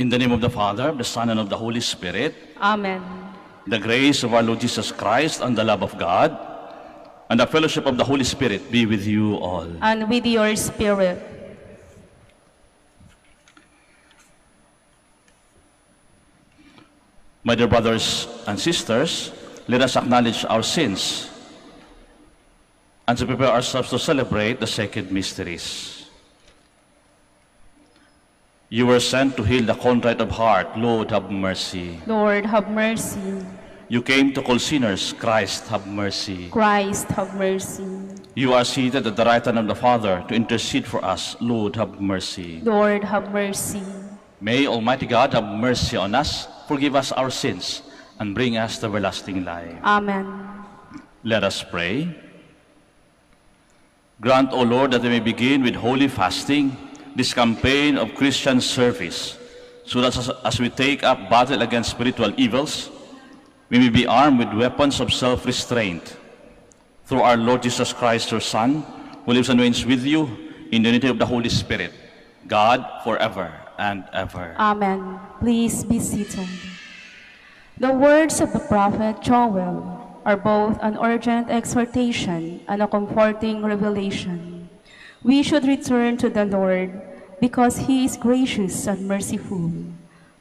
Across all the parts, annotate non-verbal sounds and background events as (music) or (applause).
In the name of the Father, the Son, and of the Holy Spirit, Amen. the grace of our Lord Jesus Christ and the love of God, and the fellowship of the Holy Spirit be with you all. And with your spirit. My dear brothers and sisters, let us acknowledge our sins and to prepare ourselves to celebrate the sacred mysteries. You were sent to heal the contrite of heart. Lord, have mercy. Lord, have mercy. You came to call sinners. Christ, have mercy. Christ, have mercy. You are seated at the right hand of the Father to intercede for us. Lord, have mercy. Lord, have mercy. May Almighty God have mercy on us, forgive us our sins, and bring us to everlasting life. Amen. Let us pray. Grant, O Lord, that we may begin with holy fasting this campaign of Christian service, so that as, we take up battle against spiritual evils, we may be armed with weapons of self-restraint. Through our Lord Jesus Christ, your Son, who lives and reigns with you in the unity of the Holy Spirit, God forever and ever. Amen. Please be seated. The words of the prophet Joel are both an urgent exhortation and a comforting revelation. We should return to the Lord because he is gracious and merciful.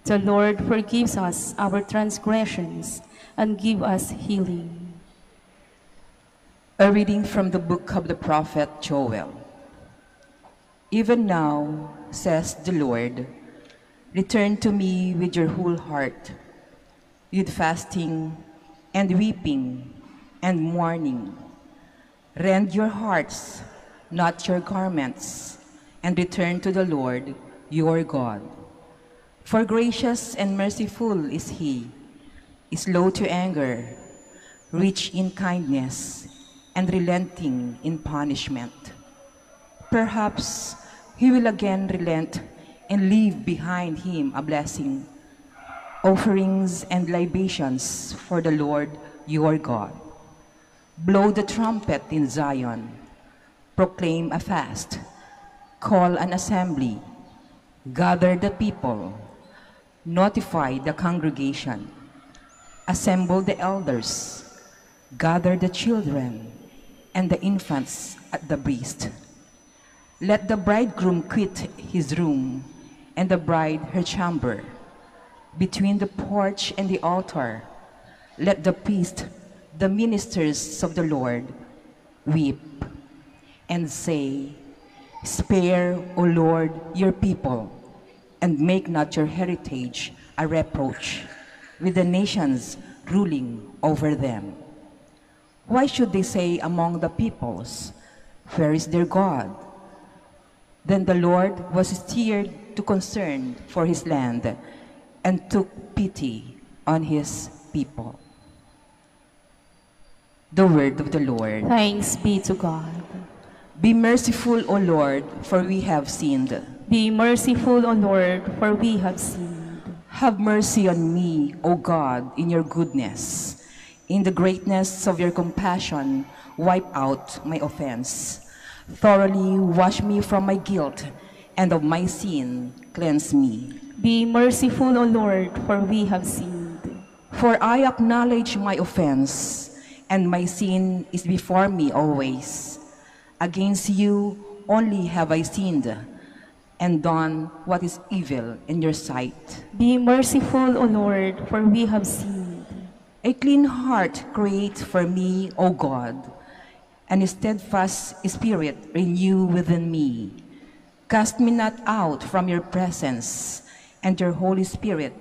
The Lord forgives us our transgressions and give us healing. A reading from the book of the prophet Joel. Even now, says the Lord, return to me with your whole heart, with fasting and weeping and mourning. Rend your hearts, not your garments, and return to the Lord your God. For gracious and merciful is he, slow to anger, rich in kindness, and relenting in punishment. Perhaps he will again relent and leave behind him a blessing, offerings and libations for the Lord your God. Blow the trumpet in Zion, proclaim a fast, call an assembly, gather the people, notify the congregation, assemble the elders, gather the children and the infants at the breast. Let the bridegroom quit his room and the bride her chamber. Between the porch and the altar, let the priest, the ministers of the Lord, weep and say, Spare, O Lord, your people, and make not your heritage a reproach with the nations ruling over them. Why should they say among the peoples, Where is their God? Then the Lord was stirred to concern for his land and took pity on his people. The word of the Lord. Thanks be to God. Be merciful, O Lord, for we have sinned. Be merciful, O Lord, for we have sinned. Have mercy on me, O God, in your goodness. In the greatness of your compassion, wipe out my offense. Thoroughly wash me from my guilt, and of my sin cleanse me. Be merciful, O Lord, for we have sinned. For I acknowledge my offense, and my sin is before me always. Against you only have I sinned, and done what is evil in your sight. Be merciful, O Lord, for we have sinned. A clean heart create for me, O God, and a steadfast spirit renew within me. Cast me not out from your presence, and your Holy Spirit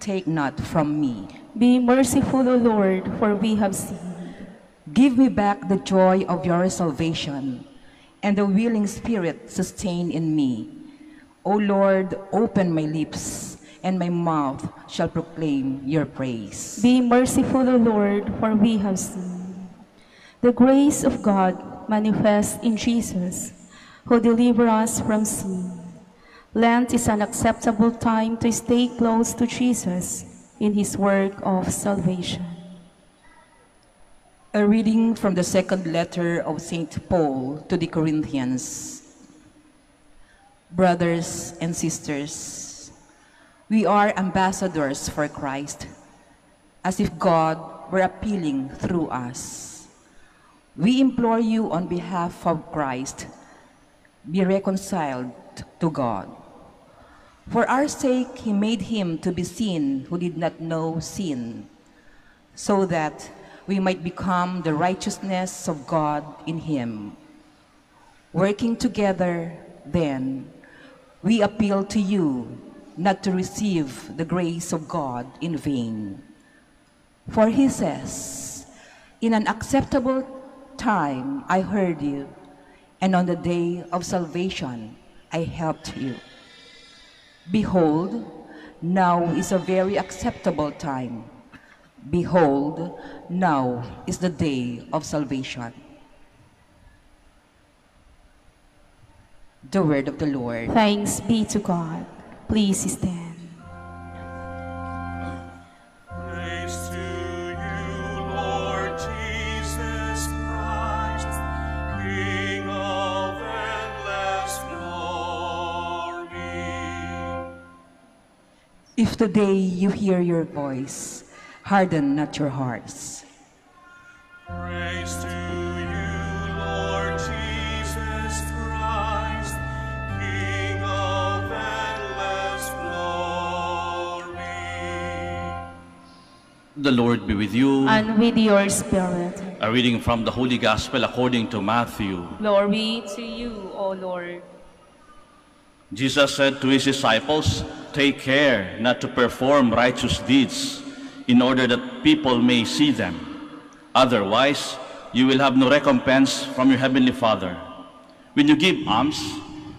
take not from me. Be merciful, O Lord, for we have sinned. Give me back the joy of your salvation, and the willing spirit sustain in me. O Lord, open my lips, and my mouth shall proclaim your praise. Be merciful, O Lord, for we have sinned. The grace of God manifest in Jesus, who deliver us from sin. Lent is an acceptable time to stay close to Jesus in his work of salvation. A reading from the second letter of St. Paul to the Corinthians. Brothers and sisters, We are ambassadors for Christ, as if God were appealing through us. We implore you on behalf of Christ, be reconciled to God. For our sake, he made him to be sin who did not know sin, so that we might become the righteousness of God in him. Working together, then, we appeal to you not to receive the grace of God in vain. For he says, In an acceptable time I heard you, and on the day of salvation I helped you. Behold, now is a very acceptable time. Behold, now is the day of salvation. The word of the Lord. Thanks be to God. Please stand. Praise to you, Lord Jesus Christ, King of endless glory. If today you hear your voice, harden not your hearts. The Lord be with you. And with your spirit. A reading from the Holy Gospel according to Matthew. Glory to you, O Lord. Jesus said to his disciples, Take care not to perform righteous deeds in order that people may see them. Otherwise, you will have no recompense from your heavenly Father. When you give alms,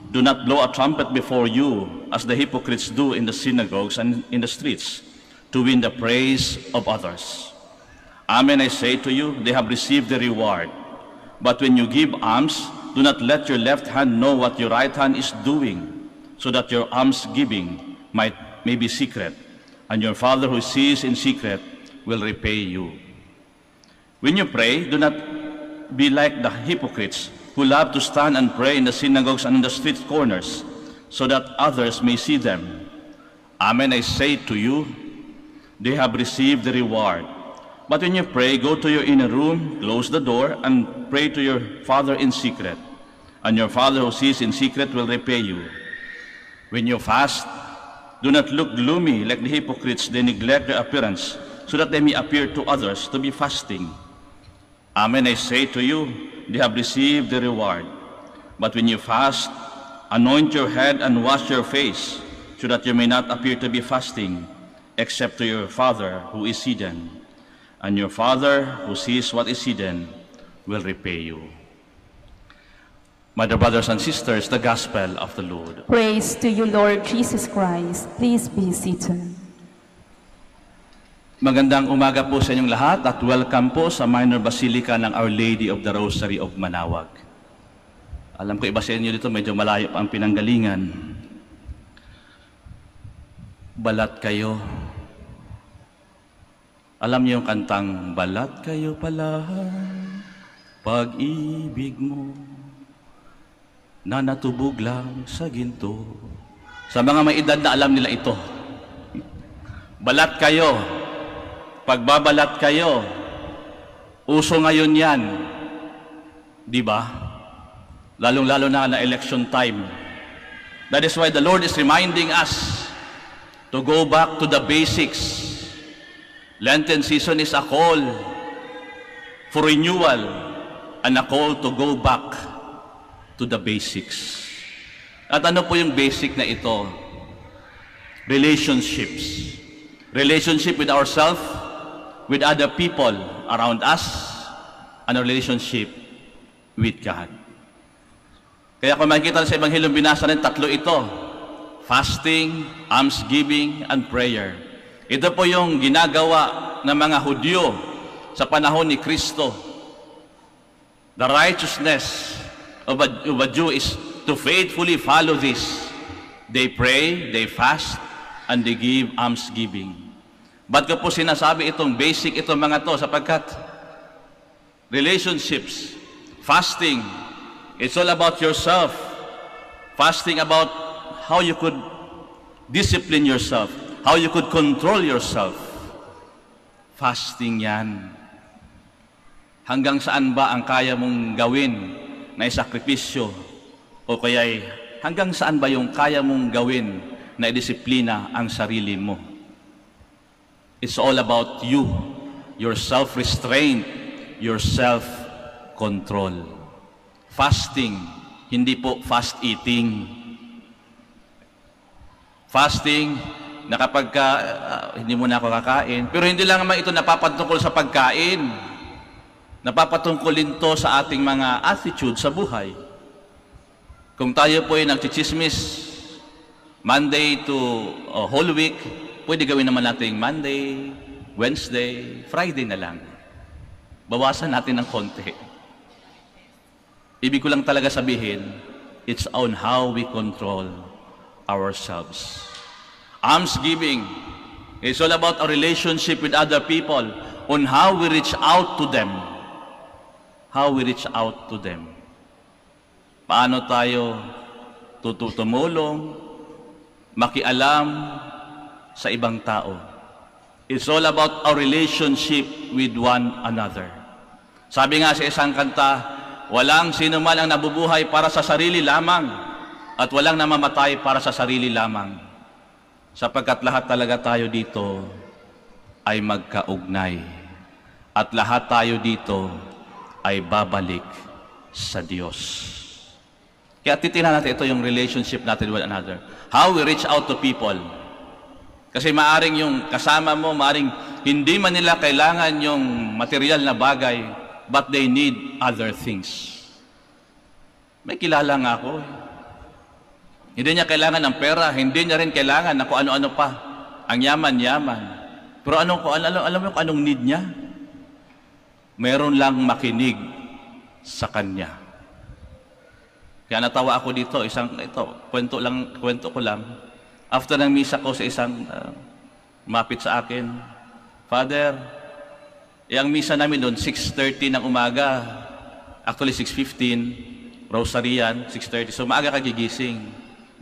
do not blow a trumpet before you, as the hypocrites do in the synagogues and in the streets, to win the praise of others. Amen, I say to you, they have received the reward. But when you give alms, do not let your left hand know what your right hand is doing, so that your alms giving might may be secret, and your Father who sees in secret will repay you. When you pray, do not be like the hypocrites who love to stand and pray in the synagogues and in the street corners, so that others may see them. Amen, I say to you, they have received the reward. But when you pray, go to your inner room, close the door, and pray to your Father in secret. And your Father who sees in secret will repay you. When you fast, do not look gloomy like the hypocrites. They neglect their appearance, so that they may appear to others to be fasting. Amen, I say to you, they have received the reward. But when you fast, anoint your head and wash your face, so that you may not appear to be fasting, except to your Father who is hidden. And your Father who sees what is hidden will repay you. My dear brothers and sisters, the Gospel of the Lord. Praise to you, Lord Jesus Christ. Please be seated. Magandang umaga po sa inyong lahat at welcome po sa Minor Basilica ng Our Lady of the Rosary of Manawag. Alam ko iba sa inyo dito medyo malayo pa ang pinanggalingan. Balat kayo. Alam niyo yung kantang Balat kayo pala, pag-ibig mo, na natubog lang sa ginto. Sa mga may edad na alam nila ito. Balat kayo, pagbabalat kayo, uso ngayon yan. Di ba? Lalong-lalo na na election time. That is why the Lord is reminding us to go back to the basics. Lenten season is a call for renewal and a call to go back to the basics. At ano po yung basic na ito? Relationships. Relationship with ourselves, with other people around us, and a relationship with God. Kaya kung makikita sa Ebanghelyo, binasa rin tatlo ito. Fasting, almsgiving, and prayer. Ito po yung ginagawa ng mga Hudyo sa panahon ni Kristo. The righteousness of a, of a Jew is to faithfully follow this. They pray, they fast, and they give almsgiving. Ba't ko po sinasabi itong basic itong mga to sapagkat relationships, fasting, it's all about yourself. Fasting about how you could discipline yourself, how you could control yourself. Fasting yan. Hanggang saan ba ang kaya mong gawin na isakripisyo? O kaya hanggang saan ba yung kaya mong gawin na idisiplina ang sarili mo? It's all about you, your self-restraint, your self-control. Fasting, hindi po fast eating. Fasting, na ka, ah, hindi mo na ako kakain. Pero hindi lang naman ito napapatungkol sa pagkain. Napapatungkol din to sa ating mga attitude sa buhay. Kung tayo po ay nagchichismis Monday to uh, whole week, pwede gawin naman natin Monday, Wednesday, Friday na lang. Bawasan natin ng konti. Ibig ko lang talaga sabihin, it's on how we control ourselves. Alms giving is all about our relationship with other people, on how we reach out to them. How we reach out to them. Paano tayo tutumulong, makialam sa ibang tao. It's all about our relationship with one another. Sabi nga sa isang kanta, walang sino man ang nabubuhay para sa sarili lamang at walang namamatay para sa sarili lamang. Sapagkat lahat talaga tayo dito ay magkaugnay. At lahat tayo dito ay babalik sa Diyos. Kaya titingnan natin ito yung relationship natin with another. How we reach out to people. Kasi maaring yung kasama mo, maaring hindi man nila kailangan yung material na bagay, but they need other things. May kilala nga ako. eh. Hindi niya kailangan ng pera, hindi niya rin kailangan na kung ano-ano pa. Ang yaman-yaman. Pero ano, kung, alam, alam mo kung anong need niya? Meron lang makinig sa kanya. Kaya natawa ako dito, isang, ito, kwento lang, kwento ko lang. After ng misa ko sa isang uh, mapit sa akin, Father, yung misa namin doon, 6.30 ng umaga. Actually, 6.15. Rosarian, 6.30. So, maaga ka gigising.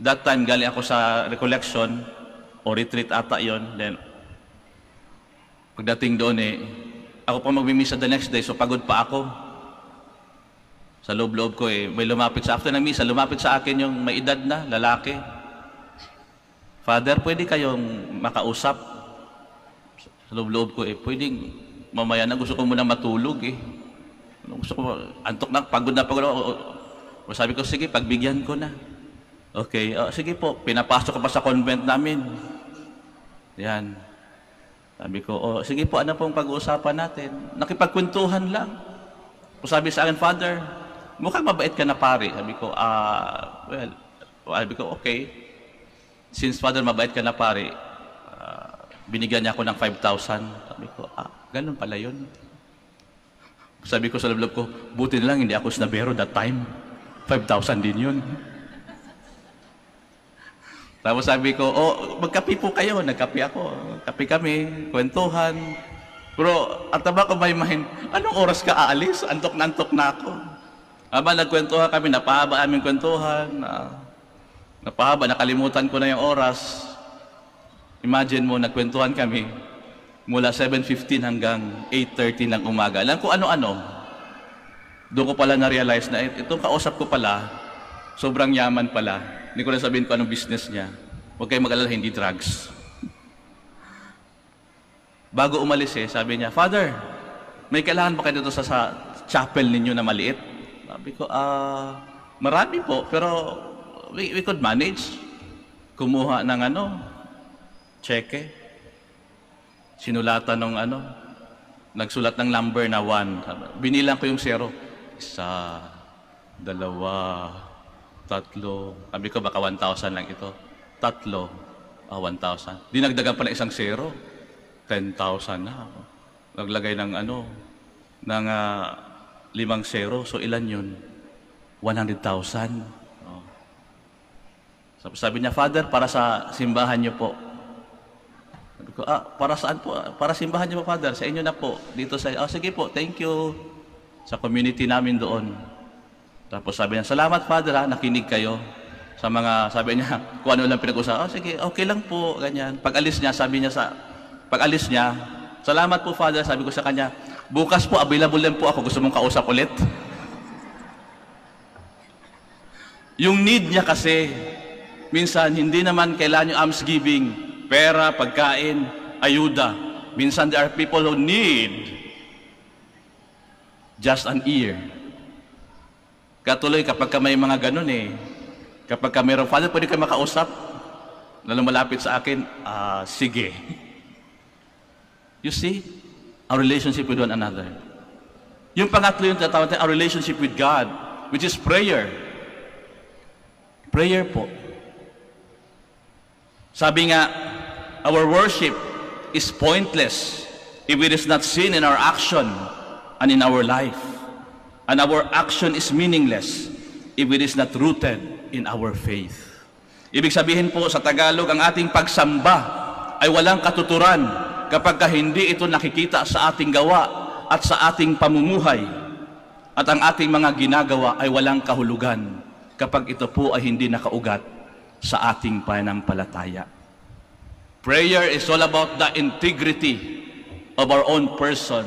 That time, galing ako sa recollection o retreat ata yon Then, pagdating doon eh, ako pa magmimisa the next day, so pagod pa ako. Sa loob-loob ko eh, may lumapit sa, after ng misa, lumapit sa akin yung may edad na, lalaki. Father, pwede kayong makausap? Sa loob-loob ko eh, pwedeng mamaya na gusto ko muna matulog eh. Gusto ko, antok na, pagod na pagod ako. O, sabi ko, sige, pagbigyan ko na. Okay, oh, sige po, pinapasok ko pa sa convent namin. Yan. Sabi ko, oh, sige po, ano pong pag-uusapan natin? Nakipagkwentuhan lang. O sabi sa akin, Father, mukhang mabait ka na pare. Sabi ko, ah, well, sabi ko, okay. Since Father, mabait ka na pare, ah, binigyan niya ako ng 5,000. Sabi ko, ah, ganun pala yun. Sabi ko sa loob ko, buti na lang hindi ako snabero that time. 5,000 din yun. Tapos sabi ko, oh, magkapi po kayo. Nagkapi ako. Kapi kami, kwentuhan. Pero at taba ko may mahin, anong oras ka aalis? Antok na antok na ako. Aba, nagkwentuhan kami, napahaba aming kwentuhan. Uh, napahaba, nakalimutan ko na yung oras. Imagine mo, nagkwentuhan kami mula 7.15 hanggang 8.30 ng umaga. Alam ko ano-ano. Doon ko pala na-realize na itong kausap ko pala, sobrang yaman pala. Hindi ko na sabihin ko anong business niya. Huwag kayong mag-alala, hindi drugs. Bago umalis eh, sabi niya, Father, may kailangan ba kayo sa, sa chapel ninyo na maliit? Sabi ko, ah, marami po, pero we, we could manage. Kumuha ng ano, cheque. Sinulatan ng ano, nagsulat ng number na one. Binilang ko yung zero. Isa, dalawa, tatlo. Sabi ko, baka 1,000 lang ito. Tatlo, ah, 1,000. Dinagdagan pa na isang zero. 10,000 na. Naglagay ng ano, ng ah, limang zero. So ilan yun? 100,000. Sabi niya, Father, para sa simbahan niyo po. Sabi ko, ah, para saan po? Para simbahan niyo po, Father. Sa inyo na po. Dito sa, oh, sige po, thank you. Sa community namin doon. Tapos sabi niya, salamat Father ha, nakinig kayo. Sa mga, sabi niya, (laughs) kung ano lang pinag-usapan, oh, sige, okay lang po, ganyan. Pag alis niya, sabi niya sa, pag alis niya, salamat po Father, sabi ko sa kanya, bukas po, available lang po ako, gusto mong kausap ulit? (laughs) Yung need niya kasi, minsan hindi naman kailangan yung almsgiving, pera, pagkain, ayuda. Minsan there are people who need just an ear. Katuloy kapag ka may mga ganun eh, kapag ka mayroong, Father, pwede kayo makausap? Na lumalapit sa akin, ah, sige. You see, our relationship with one another. Yung pangatlo yung tatawag natin, our relationship with God, which is prayer. Prayer po. Sabi nga, our worship is pointless if it is not seen in our action and in our life. And our action is meaningless if it is not rooted in our faith. Ibig sabihin po sa Tagalog, ang ating pagsamba ay walang katuturan kapag ka hindi ito nakikita sa ating gawa at sa ating pamumuhay. At ang ating mga ginagawa ay walang kahulugan kapag ito po ay hindi nakaugat sa ating pananampalataya. Prayer is all about the integrity of our own person.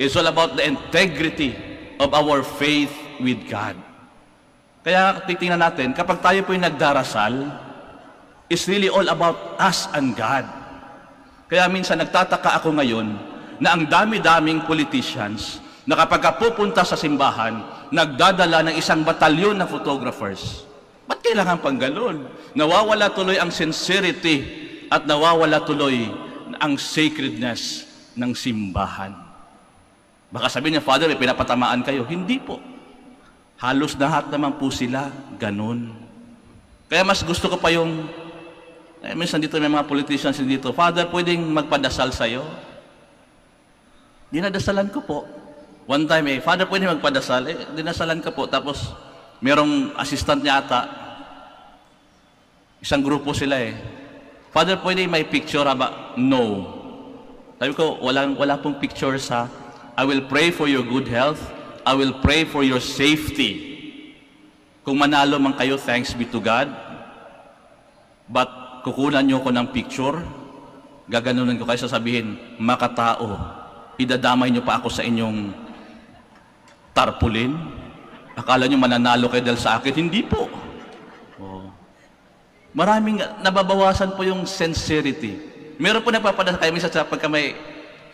It's all about the integrity of our faith with God. Kaya titingnan natin, kapag tayo po yung nagdarasal, it's really all about us and God. Kaya minsan nagtataka ako ngayon na ang dami-daming politicians na kapag ka pupunta sa simbahan, nagdadala ng isang batalyon ng photographers. Ba't kailangan pang ganun? Nawawala tuloy ang sincerity at nawawala tuloy ang sacredness ng simbahan. Baka sabihin niya, Father, may pinapatamaan kayo. Hindi po. Halos lahat naman po sila ganun. Kaya mas gusto ko pa yung, eh, minsan dito may mga politicians dito, Father, pwedeng magpadasal sa'yo? Dinadasalan ko po. One time, eh, Father, pwede magpadasal? Eh, dinasalan ko po. Tapos, merong assistant niya ata. Isang grupo sila eh. Father, pwede may picture ba? No. Sabi ko, walang, wala pong picture sa I will pray for your good health. I will pray for your safety. Kung manalo man kayo, thanks be to God. But kukunan niyo ko ng picture, gaganunan ko kayo sasabihin, makatao, idadamay niyo pa ako sa inyong tarpulin. Akala niyo mananalo kayo dahil sa akin. Hindi po. Oh. Maraming nababawasan po yung sincerity. Meron po nagpapadasa kayo minsan sa pagka may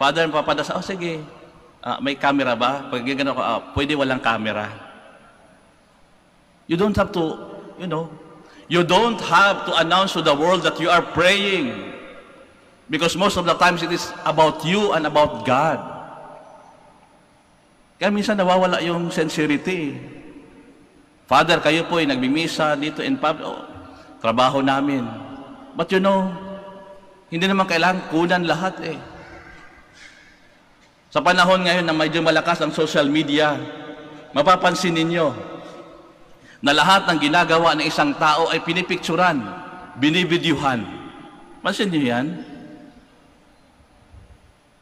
father papadasa, oh sige, ah, may camera ba? Pag gano'n ko, ah, pwede walang camera. You don't have to, you know, you don't have to announce to the world that you are praying. Because most of the times it is about you and about God. Kaya minsan nawawala yung sincerity. Father, kayo po ay nagbimisa dito in public. Oh, trabaho namin. But you know, hindi naman kailangan kunan lahat eh. Sa panahon ngayon na medyo malakas ang social media, mapapansin ninyo na lahat ng ginagawa ng isang tao ay pinipicturan, binibidyuhan. Pansin niyo yan?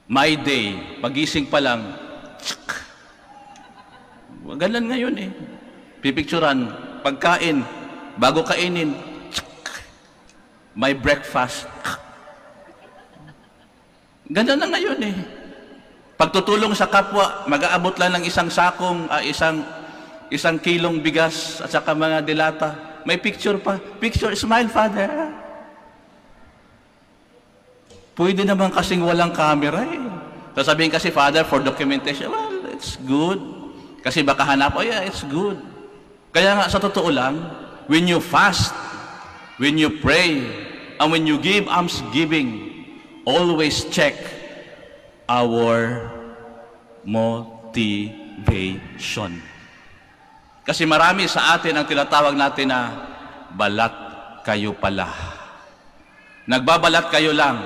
My day, pagising pa lang, tsk. Ganun ngayon eh. Pipicturan, pagkain, bago kainin, my breakfast. Ganun na ngayon eh. Pagtutulong sa kapwa, mag-aabot lang ng isang sakong, ah, isang isang kilong bigas at saka mga dilata. May picture pa. Picture, smile, Father. Pwede naman kasing walang camera eh. Sasabihin kasi, Father, for documentation, well, it's good. Kasi baka hanap, oh yeah, it's good. Kaya nga, sa totoo lang, when you fast, when you pray, and when you give almsgiving, always check our motivation. Kasi marami sa atin ang tinatawag natin na balat kayo pala. Nagbabalat kayo lang.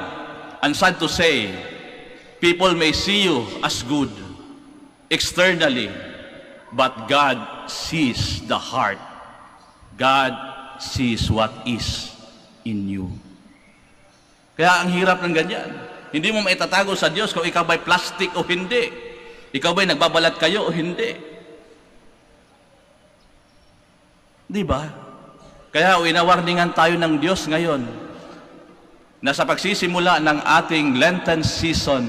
And sad to say, people may see you as good externally, but God sees the heart. God sees what is in you. Kaya ang hirap ng ganyan. Hindi mo maitatago sa Diyos kung ikaw ba'y plastic o hindi. Ikaw ba'y nagbabalat kayo o hindi. Di ba? Kaya winawarningan tayo ng Diyos ngayon na sa pagsisimula ng ating Lenten season,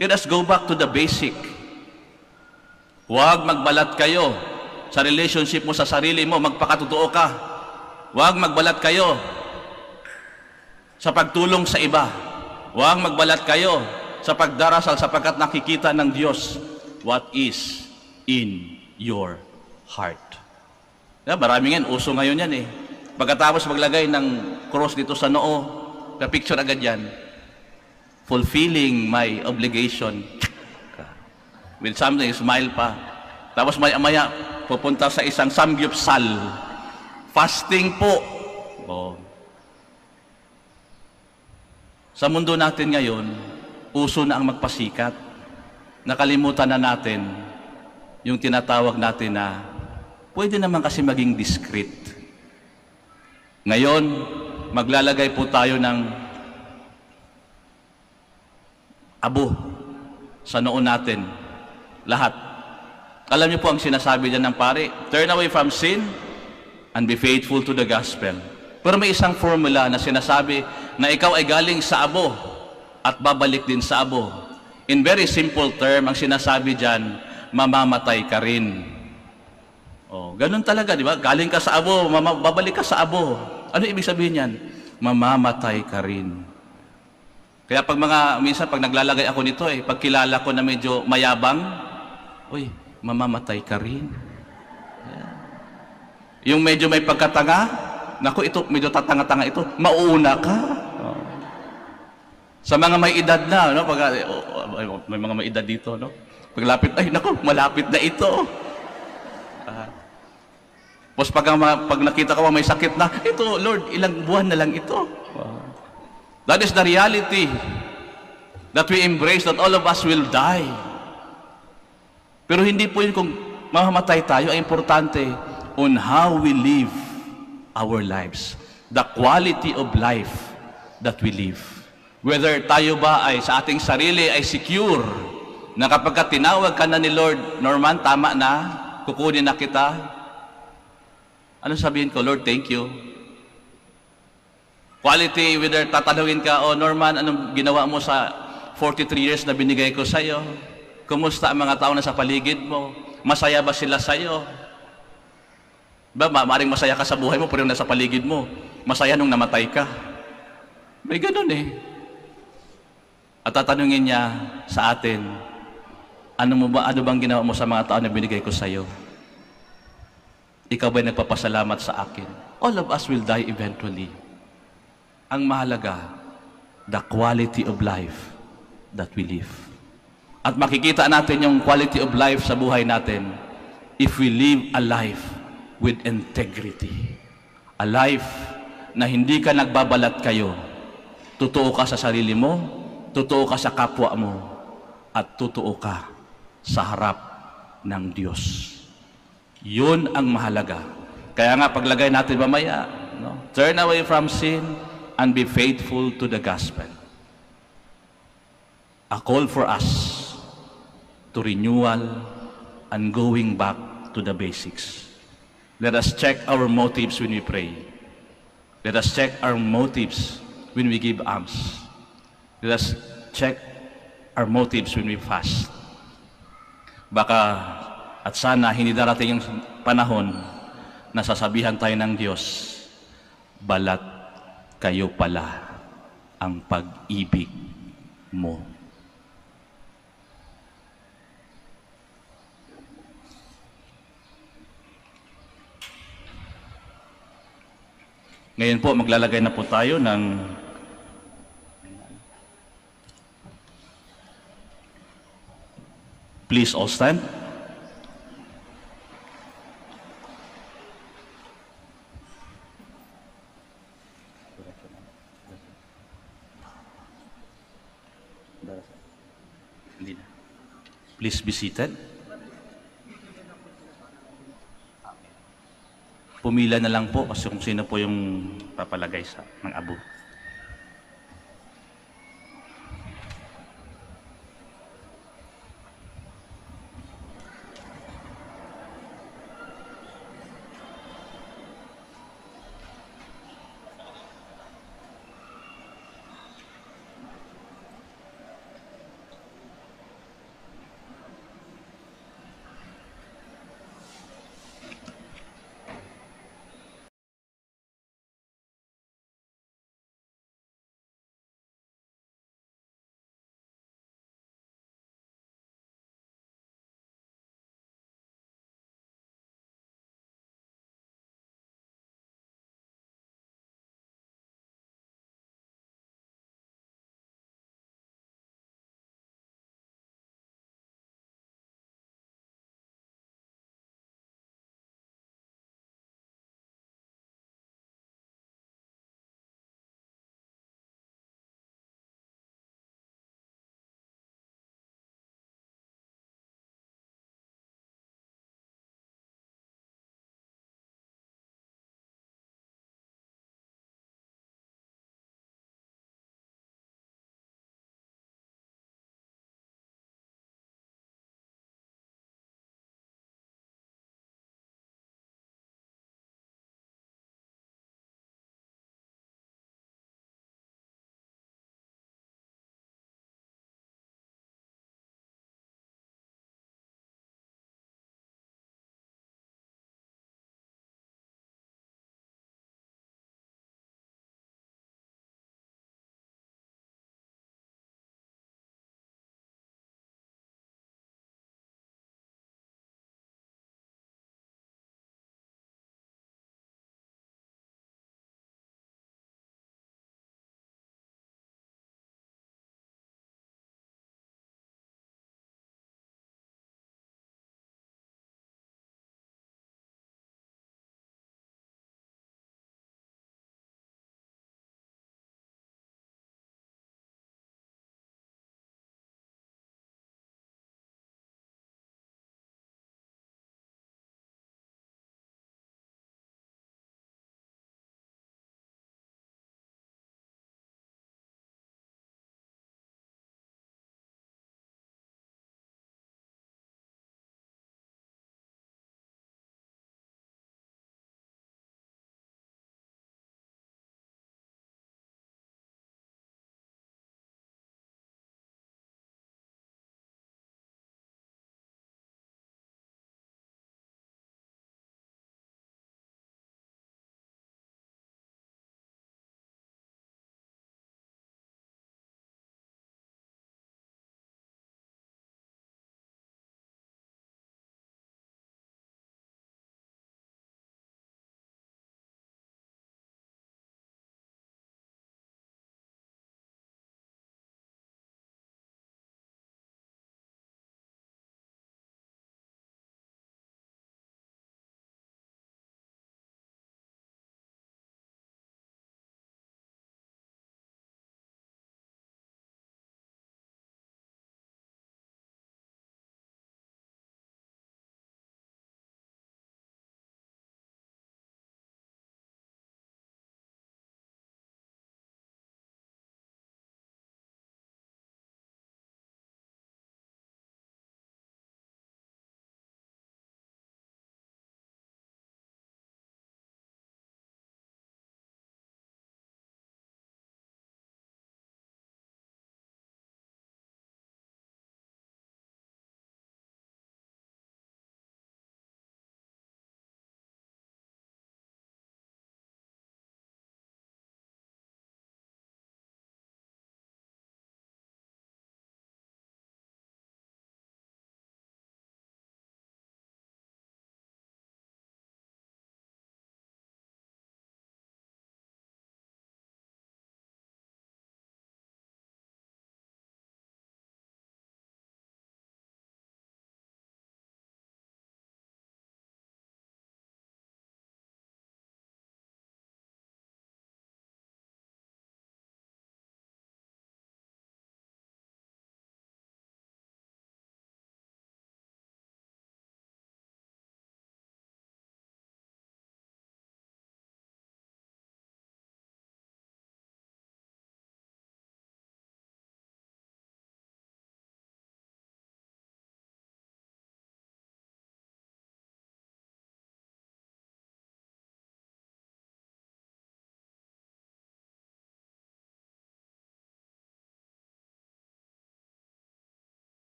let us go back to the basic. Huwag magbalat kayo sa relationship mo sa sarili mo, magpakatotoo ka. Huwag magbalat kayo sa pagtulong sa iba. Huwag magbalat kayo sa pagdarasal sapagkat nakikita ng Diyos what is in your heart. Yeah, marami yan, uso ngayon yan eh. Pagkatapos maglagay ng cross dito sa noo, na-picture agad yan, fulfilling my obligation. With something, smile pa. Tapos maya-maya, pupunta sa isang samgyupsal. Fasting po. Oh. Sa mundo natin ngayon, uso na ang magpasikat. Nakalimutan na natin yung tinatawag natin na pwede naman kasi maging discreet. Ngayon, maglalagay po tayo ng abo sa noon natin. Lahat. Alam niyo po ang sinasabi dyan ng pare, turn away from sin and be faithful to the gospel. Pero may isang formula na sinasabi na ikaw ay galing sa abo at babalik din sa abo. In very simple term, ang sinasabi dyan, mamamatay ka rin. Oh, ganun talaga, di ba? Galing ka sa abo, mama, babalik ka sa abo. Ano ibig sabihin yan? Mamamatay ka rin. Kaya pag mga, minsan pag naglalagay ako nito eh, pag kilala ko na medyo mayabang, uy, mamamatay ka rin. Yan. Yung medyo may pagkatanga, naku, ito, medyo tatanga-tanga ito, mauuna ka. Oh. Sa mga may edad na, no? Pag, oh, may mga may edad dito, no? Paglapit, ay, naku, malapit na ito. Ah. Tapos pag, pag nakita ko may sakit na, ito, Lord, ilang buwan na lang ito. Wow. That is the reality that we embrace that all of us will die. Pero hindi po yun kung mamamatay tayo, ay importante on how we live our lives. The quality of life that we live. Whether tayo ba ay sa ating sarili ay secure na kapag ka tinawag ka na ni Lord, Norman, tama na, kukunin na kita. Ano sabihin ko, Lord, thank you. Quality, whether tatanungin ka, oh Norman, anong ginawa mo sa 43 years na binigay ko sa iyo? Kumusta ang mga tao na sa paligid mo? Masaya ba sila sa iyo? Ba, maaaring masaya ka sa buhay mo, pero nasa paligid mo, masaya nung namatay ka. May ganun eh. At tatanungin niya sa atin, ano mo ba, ano bang ginawa mo sa mga tao na binigay ko sa iyo? Ikaw ba'y nagpapasalamat sa akin? All of us will die eventually. Ang mahalaga, the quality of life that we live. At makikita natin yung quality of life sa buhay natin if we live a life with integrity. A life na hindi ka nagbabalat kayo. Totoo ka sa sarili mo, totoo ka sa kapwa mo, at totoo ka sa harap ng Diyos. Yun ang mahalaga. Kaya nga paglagay natin mamaya, no? turn away from sin and be faithful to the gospel. A call for us to renewal and going back to the basics. Let us check our motives when we pray. Let us check our motives when we give alms. Let us check our motives when we fast. Baka at sana hindi darating yung panahon na sasabihan tayo ng Diyos, balat kayo pala ang pag-ibig mo. Ngayon po, maglalagay na po tayo ng Please all stand. Please be seated. Pumila na lang po kasi kung sino po yung papalagay sa ng abo.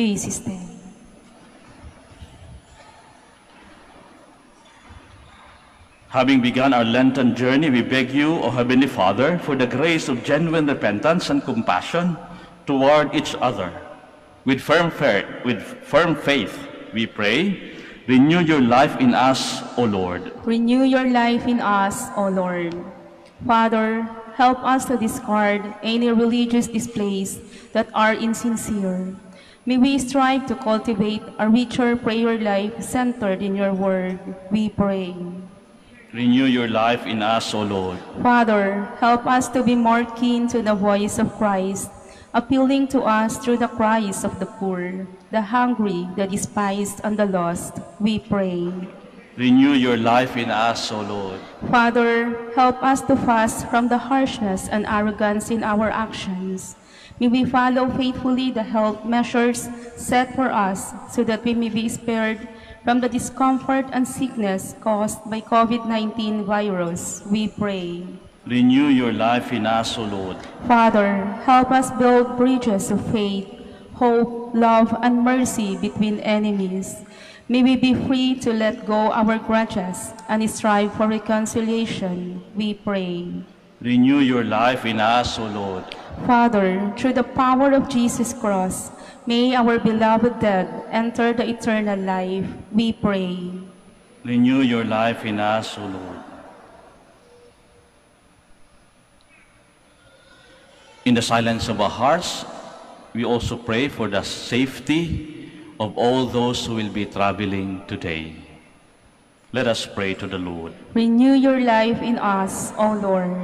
Please stand. Having begun our Lenten journey, we beg you, O Heavenly Father, for the grace of genuine repentance and compassion toward each other. With firm, faith, with firm faith, we pray, renew your life in us, O Lord. Renew your life in us, O Lord. Father, help us to discard any religious displays that are insincere. May we strive to cultivate a richer prayer life centered in your word. We pray. Renew your life in us, O Lord. Father, help us to be more keen to the voice of Christ, appealing to us through the cries of the poor, the hungry, the despised, and the lost. We pray. Renew your life in us, O Lord. Father, help us to fast from the harshness and arrogance in our actions. May we follow faithfully the health measures set for us so that we may be spared from the discomfort and sickness caused by COVID-19 virus. We pray. Renew your life in us, O Lord. Father, help us build bridges of faith, hope, love, and mercy between enemies. May we be free to let go our grudges and strive for reconciliation. We pray. Renew your life in us, O Lord. Father, through the power of Jesus' cross, may our beloved dead enter the eternal life. We pray. Renew your life in us, O Lord. In the silence of our hearts, we also pray for the safety of all those who will be traveling today. Let us pray to the Lord. Renew your life in us, O Lord.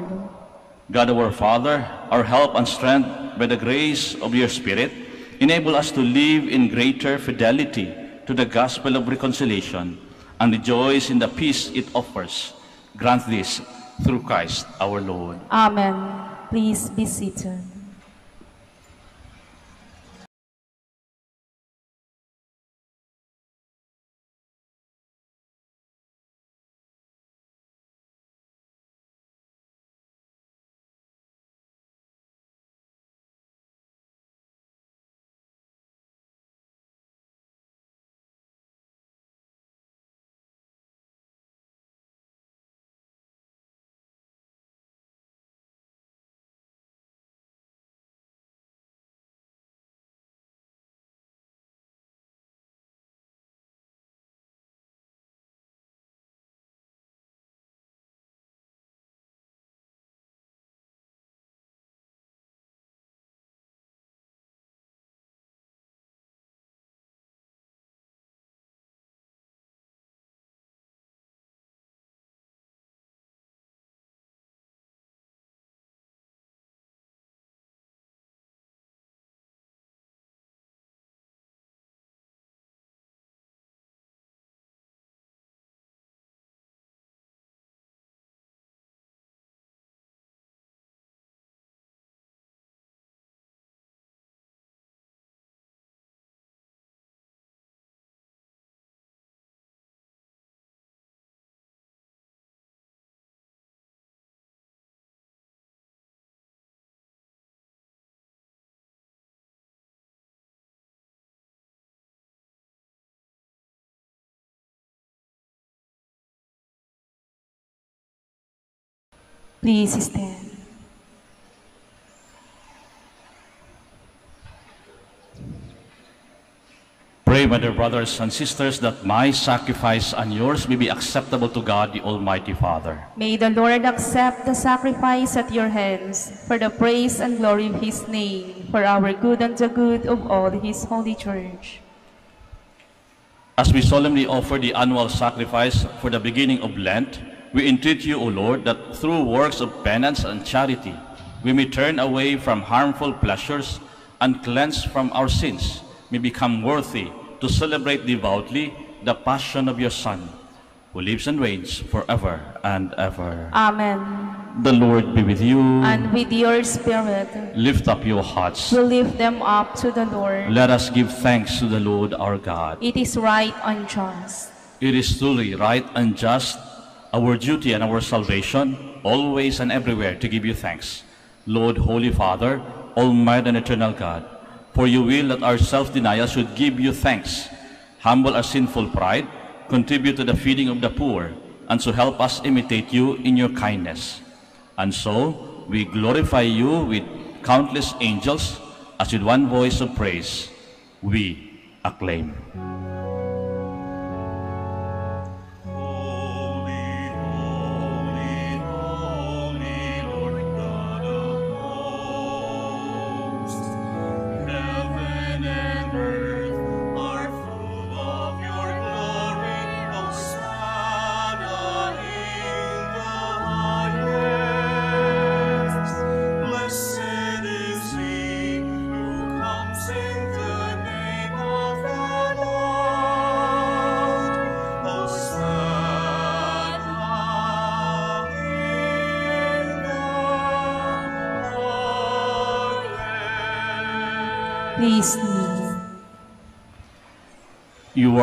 God our Father, our help and strength by the grace of your Spirit, enable us to live in greater fidelity to the gospel of reconciliation and rejoice in the peace it offers. Grant this through Christ our Lord. Amen. Please be seated. Please stand. Pray, my dear brothers and sisters, that my sacrifice and yours may be acceptable to God, the Almighty Father. May the Lord accept the sacrifice at your hands for the praise and glory of his name, for our good and the good of all his holy church. As we solemnly offer the annual sacrifice for the beginning of Lent, we entreat you, O Lord, that through works of penance and charity, we may turn away from harmful pleasures and cleanse from our sins, may become worthy to celebrate devoutly the passion of your Son, who lives and reigns forever and ever. Amen. The Lord be with you. And with your spirit, Lift up your hearts. we lift them up to the Lord. Let us give thanks to the Lord our God. It is right and just. It is truly right and just, our duty and our salvation, always and everywhere to give you thanks. Lord, Holy Father, Almighty and Eternal God, For you will that our self-denial should give you thanks, humble our sinful pride, contribute to the feeding of the poor, and so help us imitate you in your kindness. And so we glorify you with countless angels, as with one voice of praise, we acclaim.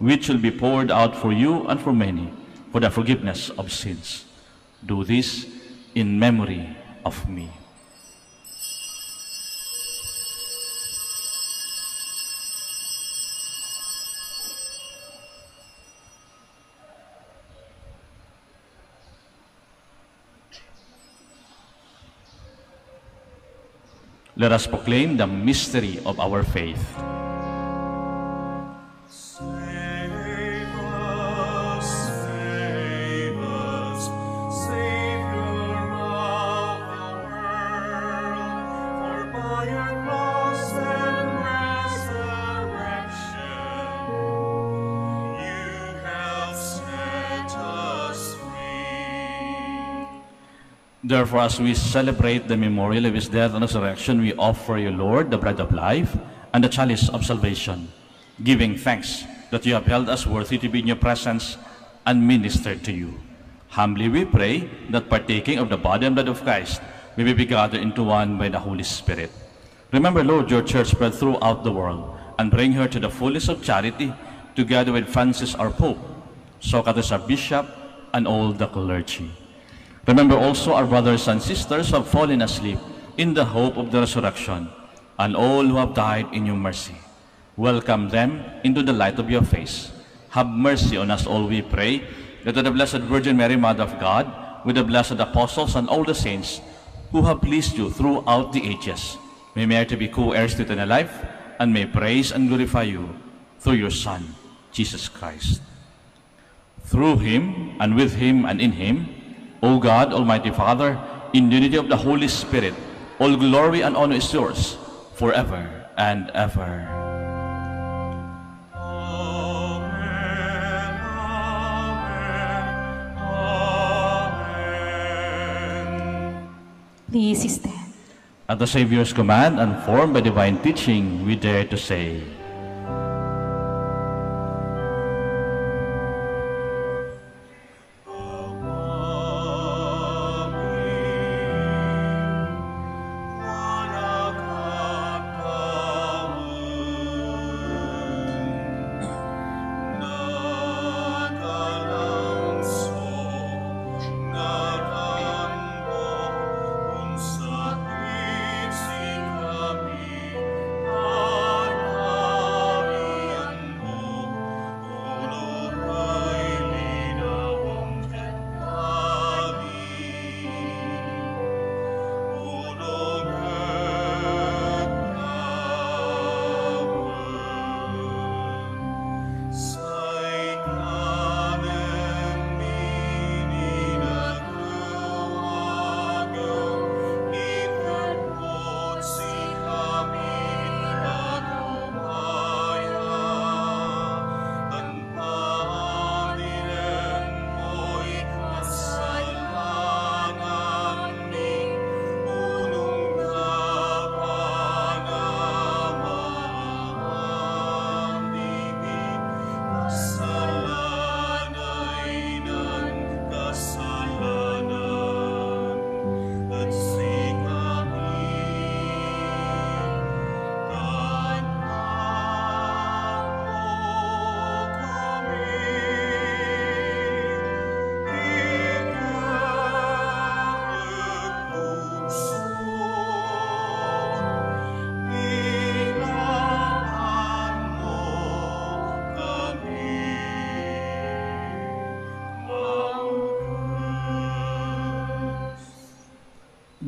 which will be poured out for you and for many for the forgiveness of sins. Do this in memory of me. Let us proclaim the mystery of our faith. Therefore, as we celebrate the memorial of his death and resurrection, we offer you, Lord, the bread of life and the chalice of salvation, giving thanks that you have held us worthy to be in your presence and ministered to you. Humbly we pray that partaking of the body and blood of Christ, we may be gathered into one by the Holy Spirit. Remember, Lord, your church spread throughout the world, and bring her to the fullness of charity, together with Francis our Pope, Socrates our Bishop, and all the clergy. Remember also our brothers and sisters who have fallen asleep in the hope of the resurrection, and all who have died in your mercy. Welcome them into the light of your face. Have mercy on us all, we pray, that the Blessed Virgin Mary, Mother of God, with the blessed apostles and all the saints who have pleased you throughout the ages, may merit to be co-heirs to eternal life, and may praise and glorify you through your Son, Jesus Christ. Through him, and with him, and in him, O God, Almighty Father, in the unity of the Holy Spirit, all glory and honor is yours forever and ever. Amen, amen, amen. Please stand. At the Savior's command and formed by divine teaching, we dare to say,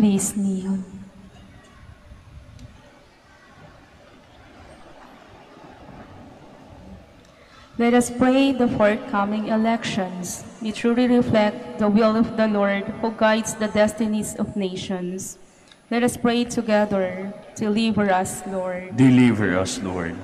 Please kneel. Let us pray the forthcoming elections may truly reflect the will of the Lord who guides the destinies of nations. Let us pray together. Deliver us, Lord, Deliver us, Lord.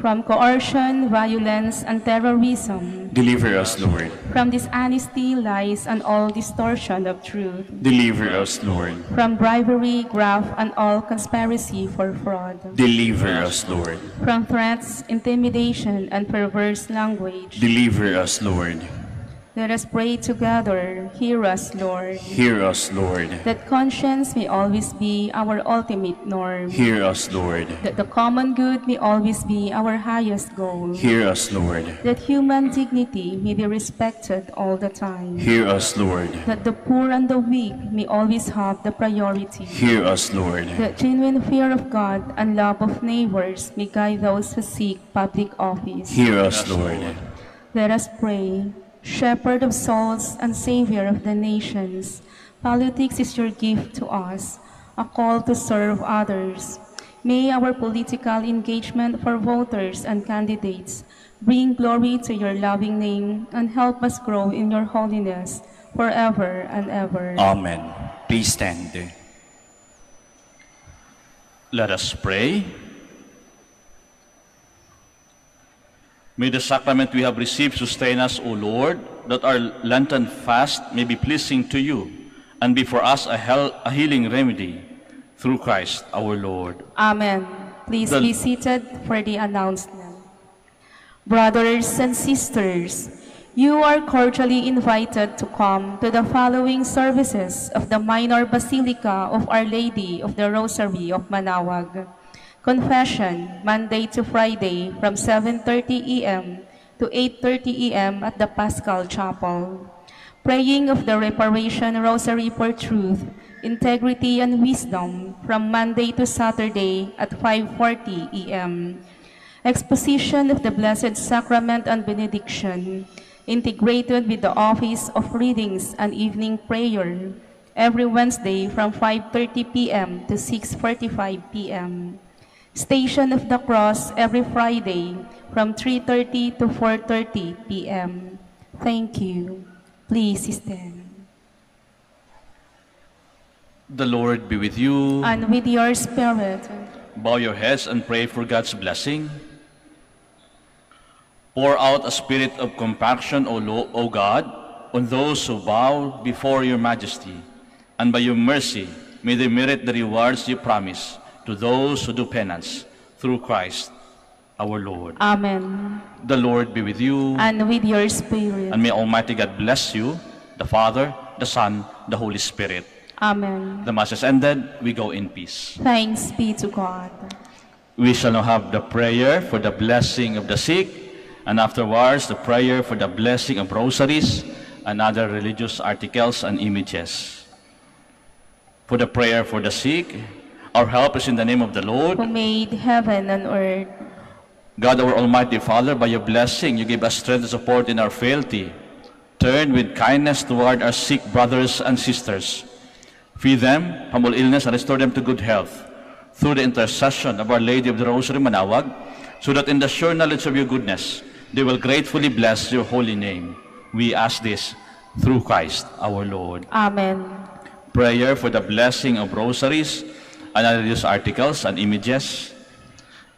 From coercion, violence, and terrorism, Deliver us, Lord. from dishonesty, lies, and all distortion of truth, Deliver us, Lord. from bribery, graft, and all conspiracy for fraud, Deliver us, Lord. from threats, intimidation, and perverse language, Deliver us, Lord. Let us pray together. Hear us, Lord. Hear us, Lord. That conscience may always be our ultimate norm. Hear us, Lord. That the common good may always be our highest goal. Hear us, Lord. That human dignity may be respected all the time. Hear us, Lord. That the poor and the weak may always have the priority. Hear us, Lord. That genuine fear of God and love of neighbors may guide those who seek public office. Hear us, Lord. Let us pray. Shepherd of souls and Savior of the nations, politics is your gift to us, a call to serve others. May our political engagement for voters and candidates bring glory to your loving name and help us grow in your holiness forever and ever. Amen. Please stand. Let us pray. May the sacrament we have received sustain us, O Lord, that our Lenten fast may be pleasing to you and be for us a, hel- a healing remedy through Christ our Lord. Amen. Please The- be seated for the announcement. Brothers and sisters, you are cordially invited to come to the following services of the Minor Basilica of Our Lady of the Rosary of Manawag. Confession, Monday to Friday from 7.30 a.m. to 8.30 a.m. at the Paschal Chapel. Praying of the Reparation Rosary for Truth, Integrity and Wisdom from Monday to Saturday at 5.40 a.m. Exposition of the Blessed Sacrament and Benediction, integrated with the Office of Readings and Evening Prayer, every Wednesday from 5.30 p.m. to 6.45 p.m. Station of the Cross every Friday from 3.30 to 4.30 p.m. Thank you. Please stand. The Lord be with you. And with your spirit, Bow your heads and pray for God's blessing. Pour out a spirit of compassion, O, Lo- o God, on those who bow before your majesty. And by your mercy, may they merit the rewards you promise to those who do penance through Christ our Lord. Amen. The Lord be with you. And with your spirit, And may Almighty God bless you, the Father, the Son, the Holy Spirit. Amen. The Mass is ended. We go in peace. Thanks be to God. We shall now have the prayer for the blessing of the sick, and afterwards the prayer for the blessing of rosaries and other religious articles and images. For the prayer for the sick, our help is in the name of the Lord. Who made heaven and earth. God, our Almighty Father, by your blessing, you give us strength and support in our frailty. Turn with kindness toward our sick brothers and sisters. Feed them from all illness and restore them to good health through the intercession of Our Lady of the Rosary Manaoag, so that in the sure knowledge of your goodness, they will gratefully bless your holy name. We ask this through Christ our Lord. Amen. Prayer for the blessing of rosaries and articles and images.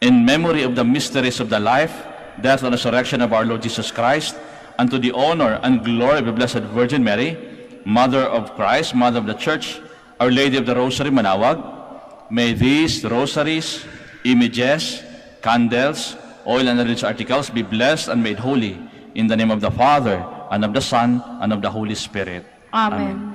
In memory of the mysteries of the life, death, and resurrection of our Lord Jesus Christ, and to the honor and glory of the Blessed Virgin Mary, Mother of Christ, Mother of the Church, Our Lady of the Rosary Manaoag, may these rosaries, images, candles, oil, and religious articles be blessed and made holy in the name of the Father, and of the Son, and of the Holy Spirit. Amen.